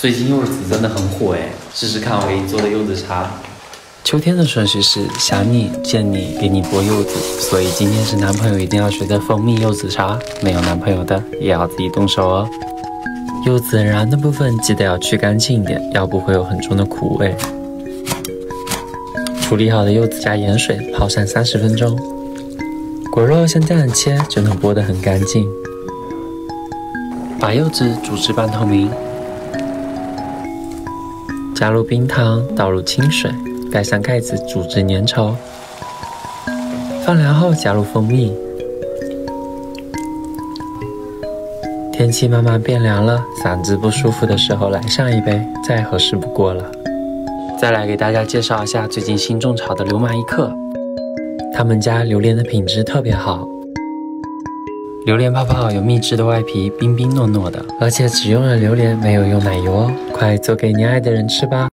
最近柚子真的很火哎，试试看我给你做的柚子茶。秋天的顺序是想你、见你、给你剥柚子，所以今天是男朋友一定要学的蜂蜜柚子茶。没有男朋友的也要自己动手哦。柚子瓤的部分记得要去干净一点，要不会有很重的苦味。处理好的柚子加盐水泡上三十分钟，果肉像这样切就能剥得很干净。把柚子煮至半透明，加入冰糖，倒入清水，盖上盖子煮至粘稠。放凉后加入蜂蜜。天气慢慢变凉了，嗓子不舒服的时候来上一杯，再合适不过了。再来给大家介绍一下最近新种草的流马一克，他们家榴莲的品质特别好。榴莲泡泡有秘制的外皮，冰冰糯糯的，而且只用了榴莲，没有用奶油哦。快做给你爱的人吃吧！